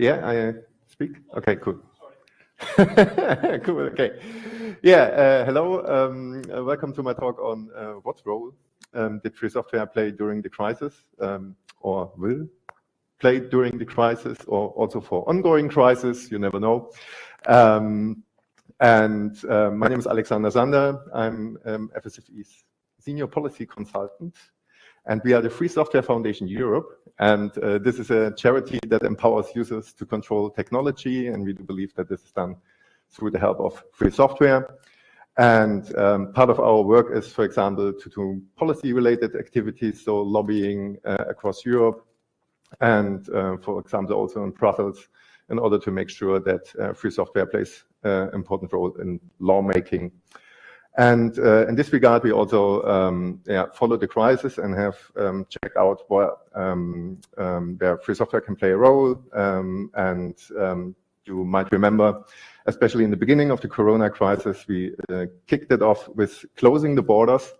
Yeah, I speak? Okay, cool. cool, okay. Yeah, uh, hello. Um, uh, welcome to my talk on uh, what role um, did free software play during the crisis um, or will play during the crisis or also for ongoing crisis, you never know. Um, and uh, my name is Alexander Sander. I'm um, FSFE's senior policy consultant and we are the Free Software Foundation Europe. And uh, this is a charity that empowers users to control technology. And we do believe that this is done through the help of free software. And um, part of our work is, for example, to do policy-related activities, so lobbying uh, across Europe, and uh, for example, also in Brussels, in order to make sure that uh, free software plays an uh, important role in lawmaking. And uh, in this regard, we also um, yeah, follow the crisis and have um, checked out where, um, um where free software can play a role. Um, and um, you might remember, especially in the beginning of the Corona crisis, we uh, kicked it off with closing the borders.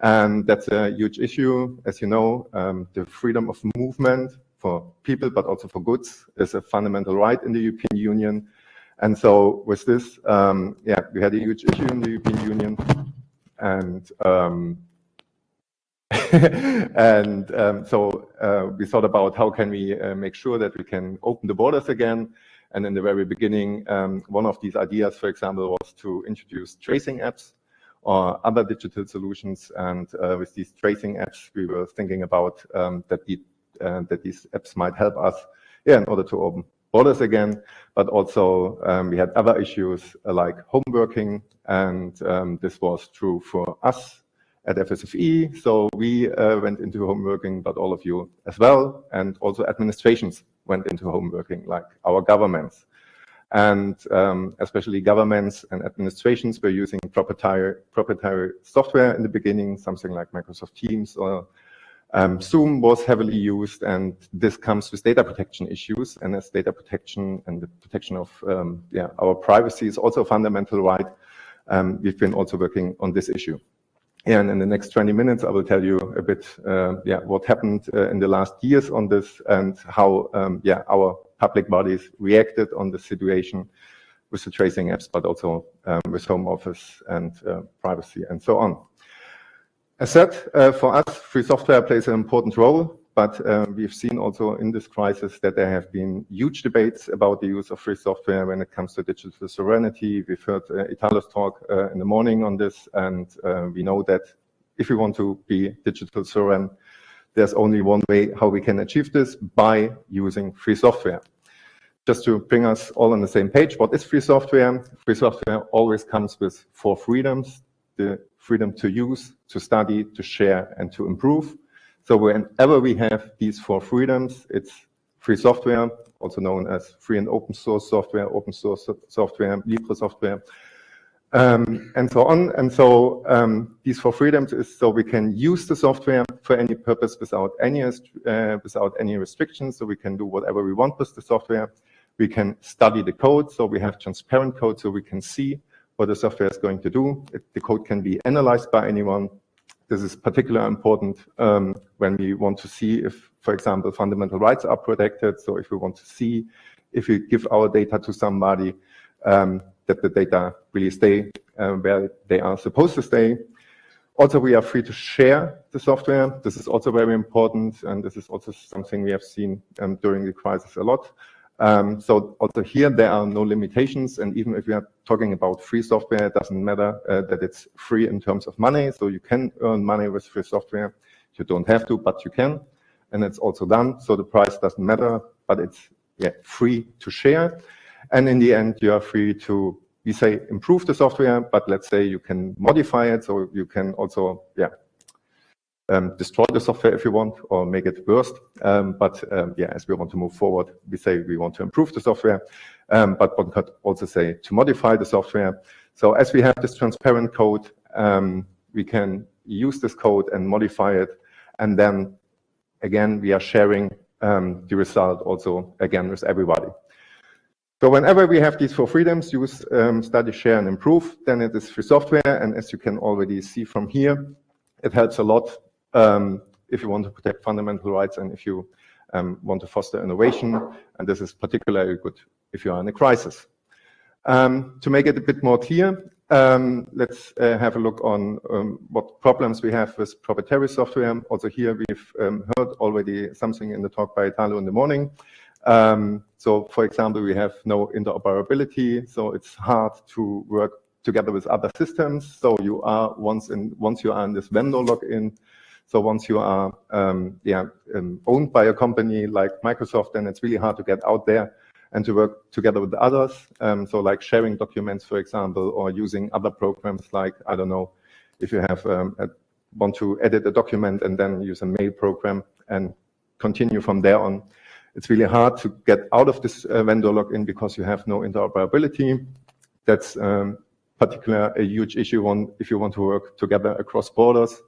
And that's a huge issue. As you know, the freedom of movement for people, but also for goods, is a fundamental right in the European Union. And so with this, um, yeah, we had a huge issue in the European Union, and um, and um, so uh, we thought about how can we uh, make sure that we can open the borders again. And in the very beginning, um, one of these ideas, for example, was to introduce tracing apps or other digital solutions. And uh, with these tracing apps, we were thinking about um, that, the, uh, that these apps might help us yeah, in order to open borders again, but also um, we had other issues uh, like home working, and um, this was true for us at FSFE. So we uh, went into home working, but all of you as well, and also administrations went into home working, like our governments. And um, especially governments and administrations were using proprietary, proprietary software in the beginning, something like Microsoft Teams or um, Zoom was heavily used, and this comes with data protection issues. And as data protection and the protection of um, yeah, our privacy is also a fundamental right, um, we've been also working on this issue. And in the next 20 minutes, I will tell you a bit, uh, yeah, what happened uh, in the last years on this and how, um, yeah, our public bodies reacted on the situation with the tracing apps, but also um, with home office and uh, privacy and so on. As said, uh, for us, free software plays an important role, but uh, we've seen also in this crisis that there have been huge debates about the use of free software when it comes to digital sovereignty. We've heard uh, Italo's talk uh, in the morning on this, and uh, we know that if we want to be digital sovereign, there's only one way how we can achieve this by using free software. Just to bring us all on the same page, what is free software? Free software always comes with four freedoms. The freedom to use, to study, to share, and to improve. So whenever we have these four freedoms, it's free software, also known as free and open source software, open source software, Libre software, um, and so on. And so um, these four freedoms is so we can use the software for any purpose without any uh, without any restrictions. So we can do whatever we want with the software. We can study the code, so we have transparent code, so we can see what the software is going to do. It, the code can be analyzed by anyone. This is particularly important um, when we want to see if, for example, fundamental rights are protected. So if we want to see if we give our data to somebody, um, that the data really stay uh, where they are supposed to stay. Also, we are free to share the software. This is also very important, and this is also something we have seen um, during the crisis a lot. Um, so also here there are no limitations, and even if we are talking about free software, it doesn't matter uh, that it's free in terms of money. So you can earn money with free software. You don't have to, but you can, and it's also done. So the price doesn't matter, but it's yeah free to share. And in the end, you are free to we say improve the software, but let's say you can modify it, so you can also yeah um, destroy the software if you want or make it worse. Um, but um, yeah, as we want to move forward, we say we want to improve the software, um, but one could also say to modify the software. So as we have this transparent code, um, we can use this code and modify it. And then again, we are sharing um, the result also again with everybody. So whenever we have these four freedoms, use, study, share, and improve, then it is free software. And as you can already see from here, it helps a lot um, if you want to protect fundamental rights and if you um, want to foster innovation. And this is particularly good if you are in a crisis. Um, to make it a bit more clear, um, let's uh, have a look on um, what problems we have with proprietary software. Also here we've um, heard already something in the talk by Italo in the morning. So for example, we have no interoperability, so it's hard to work together with other systems. So you are once in once you are in this vendor lock-in, so once you are um, yeah, um, owned by a company like Microsoft, then it's really hard to get out there and to work together with others. Um, so like sharing documents, for example, or using other programs like, I don't know, if you have um, a, want to edit a document and then use a mail program and continue from there on. It's really hard to get out of this uh, vendor lock-in because you have no interoperability. That's um, particularly a huge issue on if you want to work together across borders.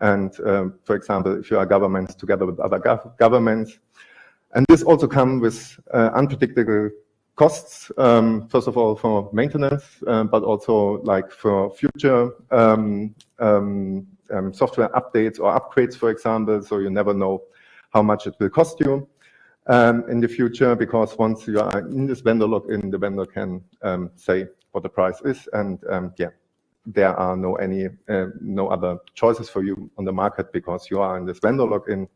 And um, for example, if you are governments together with other gov governments, and this also comes with uh, unpredictable costs, um, first of all for maintenance, uh, but also like for future um, um, um, software updates or upgrades, for example. So you never know how much it will cost you um, in the future, because once you are in this vendor lock-in, the vendor can um, say what the price is, and yeah, there are no any uh, no other choices for you on the market because you are in this vendor lock-in.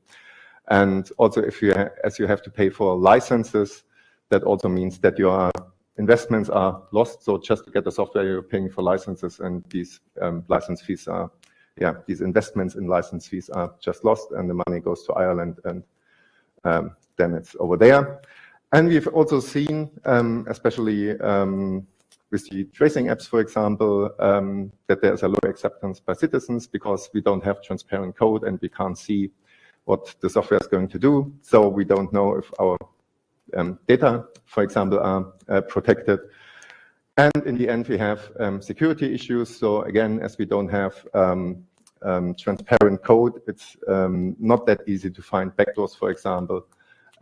And also, if you as you have to pay for licenses, that also means that your investments are lost. So just to get the software, you're paying for licenses, and these um, license fees are, yeah, these investments in license fees are just lost, and the money goes to Ireland, and um, then it's over there. And we've also seen, um, especially um, with the tracing apps, for example, um, that there's a low acceptance by citizens because we don't have transparent code and we can't see what the software is going to do. So we don't know if our um, data, for example, are uh, protected. And in the end, we have um, security issues. So again, as we don't have um, um transparent code, it's um, not that easy to find backdoors, for example.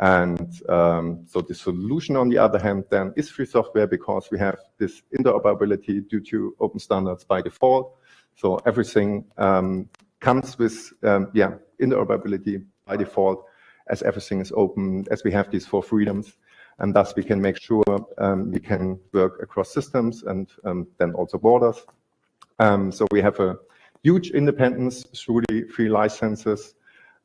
And um, so the solution, on the other hand, then is free software because we have this interoperability due to open standards by default. So everything comes with, yeah, interoperability by default as everything is open, as we have these four freedoms. And thus we can make sure um, we can work across systems and um, then also borders. Um, so we have a huge independence through the free licenses.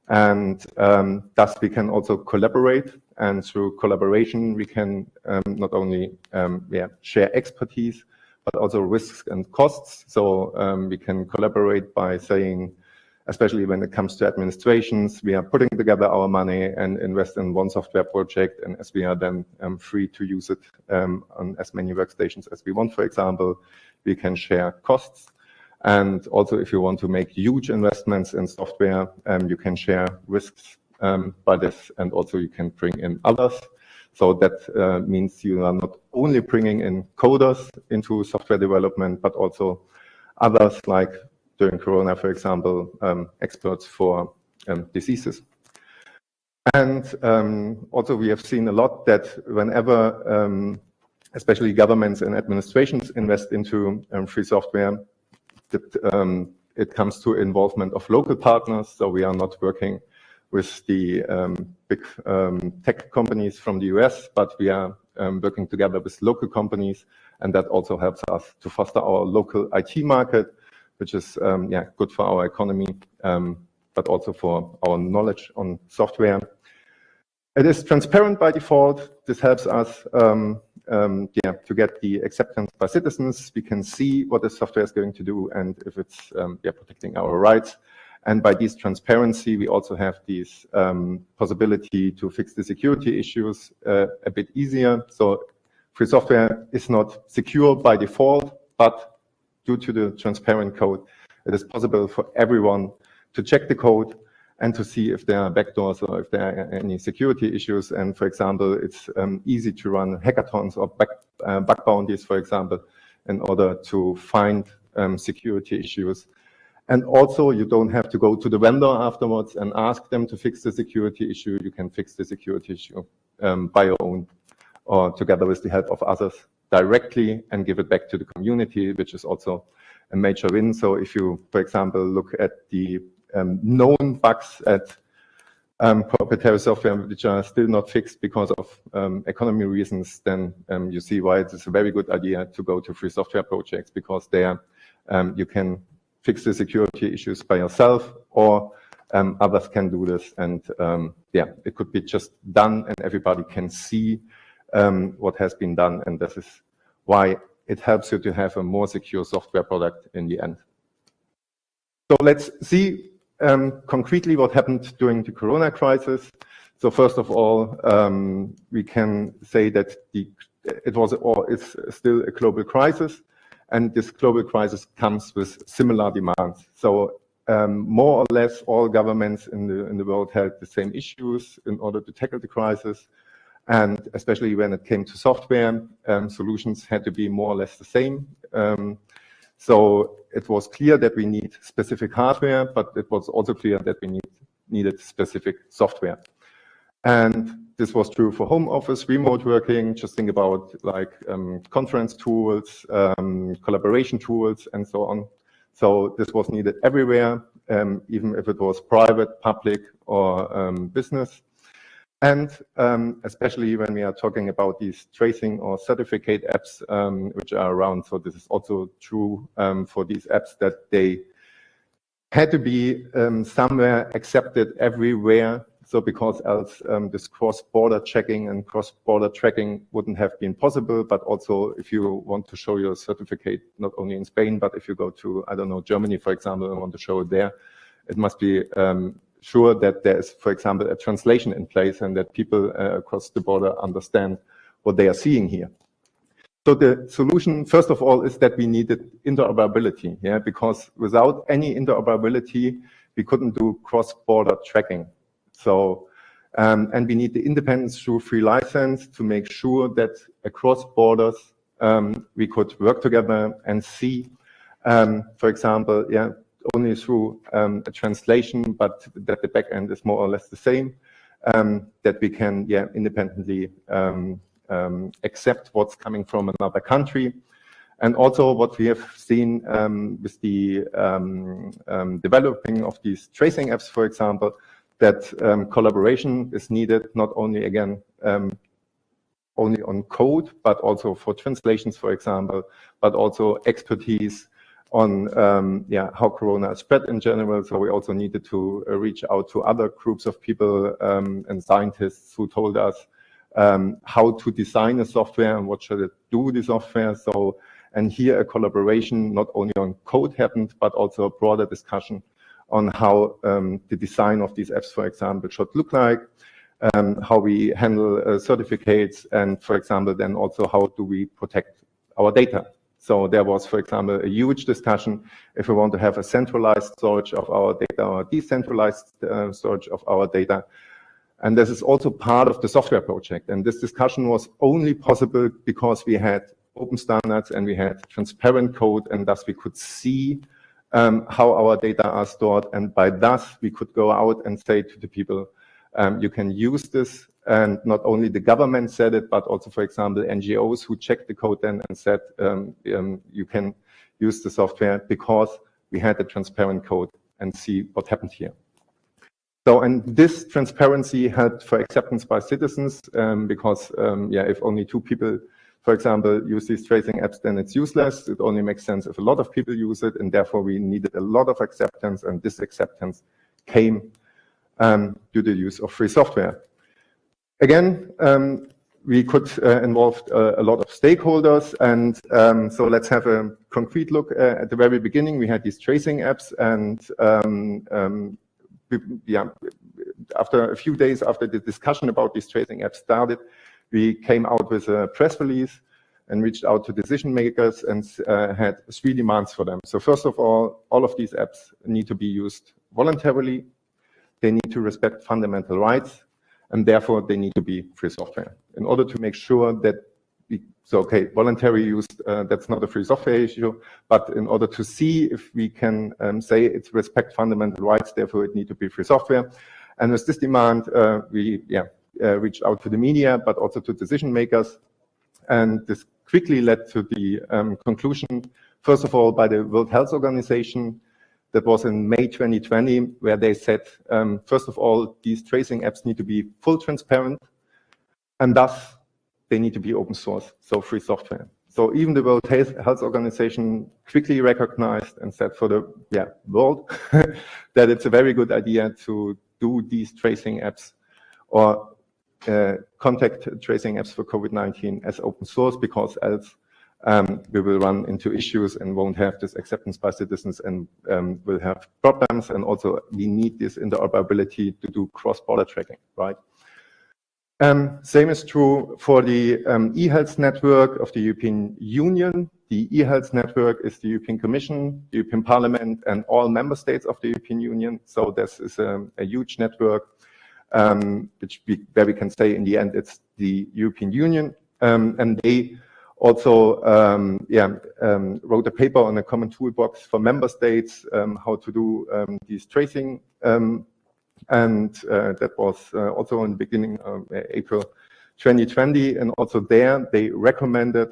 And um, thus we can also collaborate. And through collaboration, we can um, not only um, yeah, share expertise, but also risks and costs. So we can collaborate by saying, especially when it comes to administrations. We are putting together our money and invest in one software project, and as we are then um, free to use it um, on as many workstations as we want, for example, we can share costs. And also, if you want to make huge investments in software, um, you can share risks um, by this, and also you can bring in others. So that uh, means you are not only bringing in coders into software development, but also others like during Corona, for example, um, experts for um, diseases. And um, also we have seen a lot that whenever, um, especially governments and administrations invest into free software, um, it comes to involvement of local partners. So we are not working with the big tech companies from the US, but we are working together with local companies. And that also helps us to foster our local IT market which is um, yeah good for our economy, um, but also for our knowledge on software. It is transparent by default. This helps us um, yeah, to get the acceptance by citizens. We can see what the software is going to do and if it's um, yeah, protecting our rights. And by this transparency, we also have this um, possibility to fix the security issues uh, a bit easier. So free software is not secure by default, but due to the transparent code, it is possible for everyone to check the code and to see if there are backdoors or if there are any security issues. And for example, it's um, easy to run hackathons or back, uh, bug bounties, for example, in order to find um, security issues. And also, you don't have to go to the vendor afterwards and ask them to fix the security issue. You can fix the security issue um, by your own or together with the help of others directly and give it back to the community, which is also a major win. So if you, for example, look at the um, known bugs at um, proprietary software which are still not fixed because of um, economy reasons, then um, you see why it is a very good idea to go to free software projects because there um, you can fix the security issues by yourself or um, others can do this. And yeah, it could be just done and everybody can see what has been done. And this is why it helps you to have a more secure software product in the end. So let's see um, concretely what happened during the Corona crisis. So first of all, um, we can say that the, it was or is still a global crisis, and this global crisis comes with similar demands. So um, more or less all governments in the in the world had the same issues in order to tackle the crisis, and especially when it came to software, um, solutions had to be more or less the same. Um, so it was clear that we need specific hardware, but it was also clear that we need, needed specific software. And this was true for home office, remote working, just think about like um, conference tools, um, collaboration tools, and so on. So this was needed everywhere, um, even if it was private, public, or um, business. And um, especially when we are talking about these tracing or certificate apps, um, which are around. So this is also true um, for these apps that they had to be um, somewhere accepted everywhere. So because else um, this cross-border checking and cross-border tracking wouldn't have been possible. But also if you want to show your certificate, not only in Spain, but if you go to, I don't know, Germany, for example, and want to show it there, it must be um, sure that there is, for example, a translation in place and that people uh, across the border understand what they are seeing here. So the solution, first of all, is that we needed interoperability, yeah, because without any interoperability, we couldn't do cross-border tracking. So, um, and we need the independence through free license to make sure that across borders, um, we could work together and see, um, for example, yeah, only through um, a translation, but that the backend is more or less the same, um, that we can yeah, independently um, um accept what's coming from another country. And also what we have seen um, with the developing of these tracing apps, for example, that collaboration is needed not only, again, only on code, but also for translations, for example, but also expertise on um, yeah, how Corona spread in general. So we also needed to uh, reach out to other groups of people um, and scientists who told us um, how to design a software and what should it do the software. So, and here a collaboration not only on code happened, but also a broader discussion on how um, the design of these apps, for example, should look like. Um, how we handle uh, certificates and, for example, then also how do we protect our data. So there was, for example, a huge discussion if we want to have a centralized storage of our data or decentralized uh, storage of our data. And this is also part of the software project. And this discussion was only possible because we had open standards and we had transparent code and thus we could see um, how our data are stored. And by thus we could go out and say to the people, um, you can use this and not only the government said it, but also, for example, NGOs who checked the code then and said um, um, you can use the software because we had the transparent code and see what happened here. So, and this transparency helped for acceptance by citizens um, because, um, yeah, if only two people, for example, use these tracing apps, then it's useless. It only makes sense if a lot of people use it, and therefore we needed a lot of acceptance, and this acceptance came um, due to the use of free software. Again, um, we could uh, involve uh, a lot of stakeholders. And um, so let's have a concrete look uh, at the very beginning. We had these tracing apps and um, um, yeah, after a few days after the discussion about these tracing apps started, we came out with a press release and reached out to decision makers and uh, had three demands for them. So first of all, all of these apps need to be used voluntarily. They need to respect fundamental rights and therefore they need to be free software. In order to make sure that we, so okay, voluntary use, uh, that's not a free software issue, but in order to see if we can um, say it's respect fundamental rights, therefore it need to be free software. And with this demand, uh, we yeah, uh, reached out to the media, but also to decision makers. And this quickly led to the um, conclusion, first of all, by the World Health Organization, that was in May 2020, where they said, um, first of all, these tracing apps need to be full transparent, and thus they need to be open source, so free software. So even the World Health Organization quickly recognized and said for the yeah, world that it's a very good idea to do these tracing apps or uh, contact tracing apps for COVID-19 as open source because else um, we will run into issues and won't have this acceptance by citizens and um, will have problems. And also we need this interoperability to do cross-border tracking, right? Um, same is true for the um, e-health network of the European Union. The e-health network is the European Commission, the European Parliament, and all member states of the European Union. So this is a, a huge network, um, which we, where we can say in the end it's the European Union, um, and they also um, yeah, um, wrote a paper on a common toolbox for member states, um, how to do um, these tracing. Um, and uh, that was uh, also in the beginning of uh, April 2020. And also there, they recommended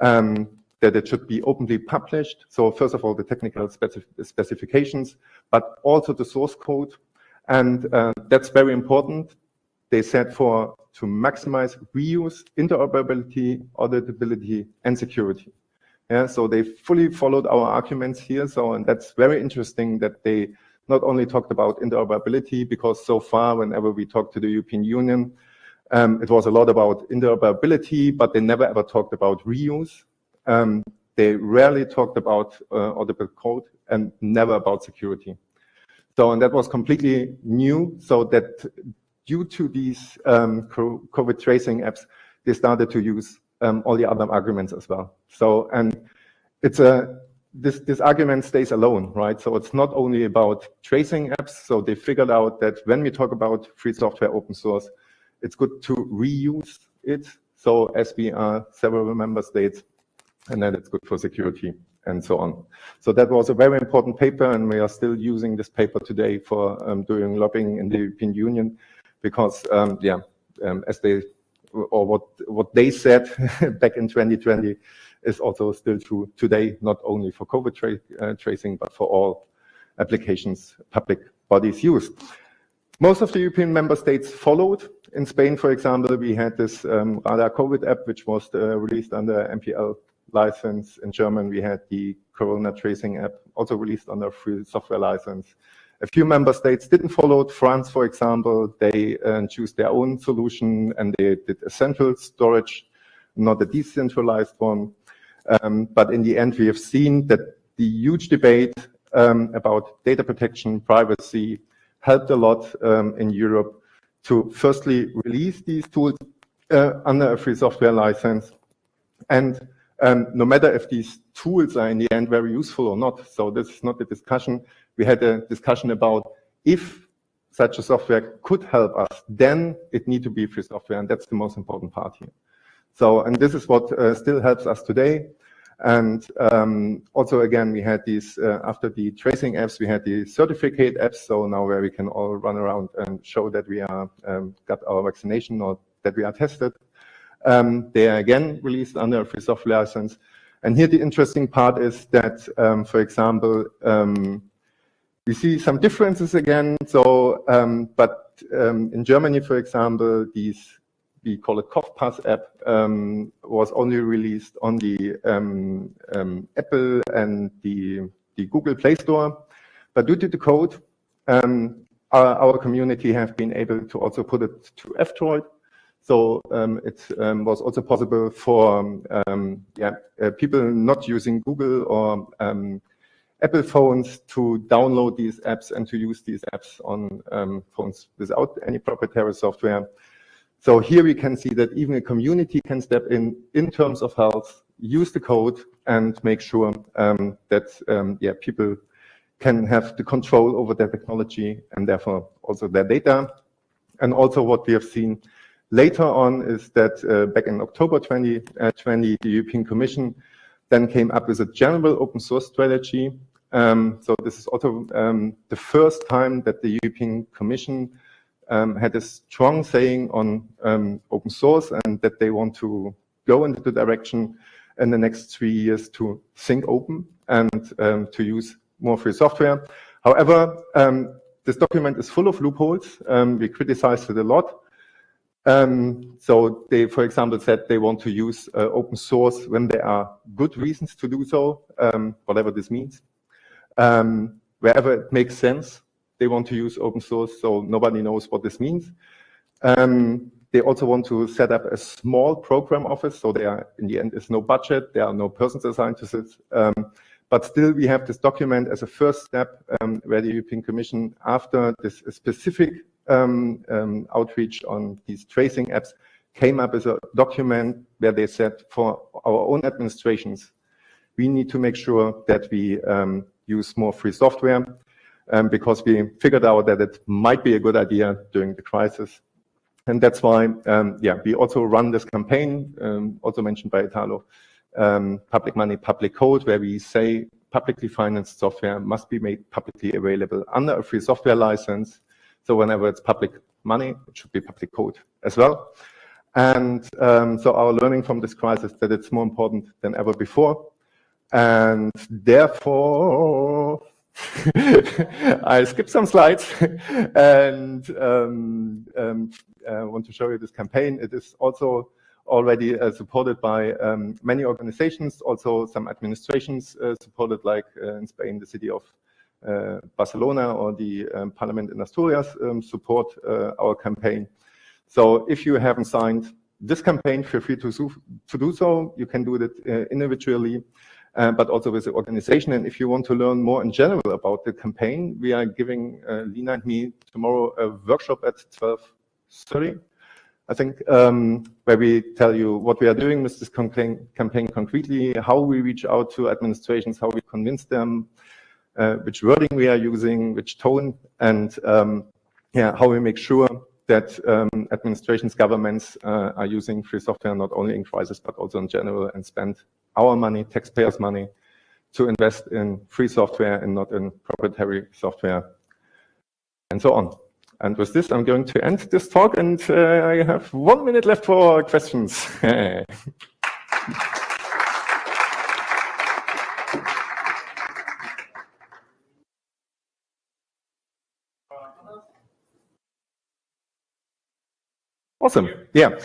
um, that it should be openly published. So first of all, the technical specif specifications, but also the source code. And uh, that's very important. They said for to maximize reuse, interoperability, auditability, and security. Yeah, so they fully followed our arguments here. So, and that's very interesting that they not only talked about interoperability, because so far, whenever we talked to the European Union, um, it was a lot about interoperability, but they never ever talked about reuse. Um, they rarely talked about uh, code and never about security. So, and that was completely new, so that due to these um, COVID tracing apps, they started to use um, all the other arguments as well. So, and it's a, this, this argument stays alone, right? So it's not only about tracing apps. So they figured out that when we talk about free software open source, it's good to reuse it. So as we are several member states, and then it's good for security and so on. So that was a very important paper, and we are still using this paper today for um, doing lobbying in the European Union because um, yeah, um, as they or what what they said back in 2020 is also still true today, not only for COVID tra uh, tracing but for all applications public bodies use. Most of the European member states followed. In Spain, for example, we had this um, Radar COVID app, which was uh, released under MPL license. In German, we had the Corona tracing app, also released under free software license. A few member states didn't follow it. France, for example, they uh, choose their own solution and they did a central storage, not a decentralized one. Um, but in the end, we have seen that the huge debate um, about data protection, privacy, helped a lot um, in Europe to firstly release these tools uh, under a free software license. And um, no matter if these tools are in the end very useful or not, so this is not the discussion, we had a discussion about if such a software could help us, then it need to be free software, and that's the most important part here. So, and this is what uh, still helps us today. And um, also, again, we had these, uh, after the tracing apps, we had the certificate apps. So now where we can all run around and show that we are um, got our vaccination or that we are tested. Um, they are again released under a free software license. And here the interesting part is that, um, for example, um, we see some differences again. So, um, but um, in Germany, for example, these we call it CovPass app um, was only released on the Apple and the the Google Play Store. But due to the code, our, our, community have been able to also put it to F-Droid. So it was also possible for yeah uh, people not using Google or Apple phones to download these apps and to use these apps on um, phones without any proprietary software. So here we can see that even a community can step in in terms of health, use the code and make sure um, that um, yeah, people can have the control over their technology and therefore also their data. And also what we have seen later on is that uh, back in October 2020, uh, the European Commission then came up with a general open source strategy um, so this is also um, the first time that the European Commission um, had a strong saying on um, open source and that they want to go into the direction in the next three years to think open and um, to use more free software. However, um, this document is full of loopholes. We criticized it a lot. Um, so they, for example, said they want to use uh, open source when there are good reasons to do so, um, whatever this means. Um, wherever it makes sense, they want to use open source, so nobody knows what this means. Um, they also want to set up a small program office, so there, in the end, is no budget, there are no persons assigned to this. Um, but still, we have this document as a first step um, where the European Commission, after this specific um, um, outreach on these tracing apps, came up with a document where they said for our own administrations, we need to make sure that we um, use more free software um, because we figured out that it might be a good idea during the crisis. And that's why, yeah, we also run this campaign, also mentioned by Italo, public money, public code, where we say publicly financed software must be made publicly available under a free software license. So whenever it's public money, it should be public code as well. And um, so our learning from this crisis that it's more important than ever before. And therefore, I skipped some slides and um, um, uh, want to show you this campaign. It is also already uh, supported by um, many organizations, also some administrations uh, supported, like uh, in Spain, the city of Barcelona or the um, parliament in Asturias um, support uh, our campaign. So if you haven't signed this campaign, feel free to, to do so. You can do it uh, individually. Uh, but also with the organization. And if you want to learn more in general about the campaign, we are giving uh, Lina and me tomorrow a workshop at 12.30 I think, um, where we tell you what we are doing with this campaign, campaign concretely, how we reach out to administrations, how we convince them, uh, which wording we are using, which tone, and um, yeah, how we make sure that um, administrations, governments uh, are using free software not only in crisis but also in general and spend our money, taxpayers' money, to invest in free software and not in proprietary software, and so on. And with this, I'm going to end this talk, and uh, I have one minute left for questions. awesome. Yeah.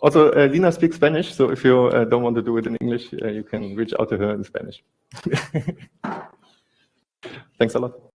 Also, uh, Lina speaks Spanish, so if you uh, don't want to do it in English, uh, you can reach out to her in Spanish. Thanks a lot.